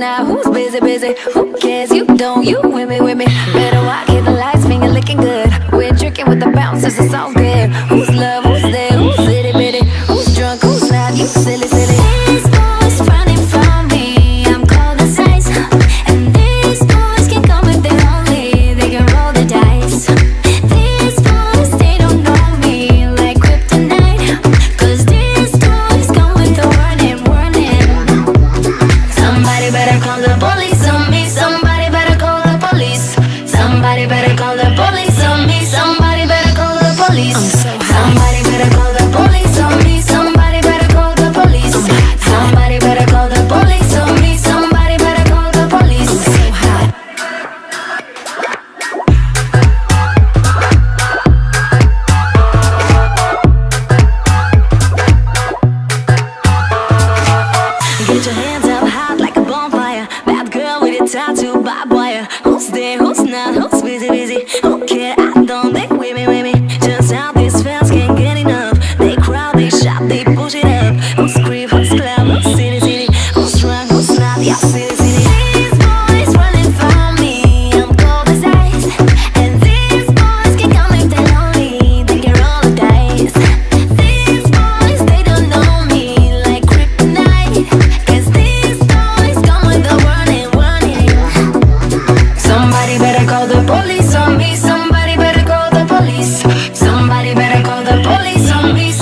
busy, busy. Who cares? You don't, you with me, with me. Better walk, hit the lights, finger looking good. We're drinking with the bouncers, it's all good. Who's love? Who's there? Better call the police Who's there? Who's not? Who's Tell me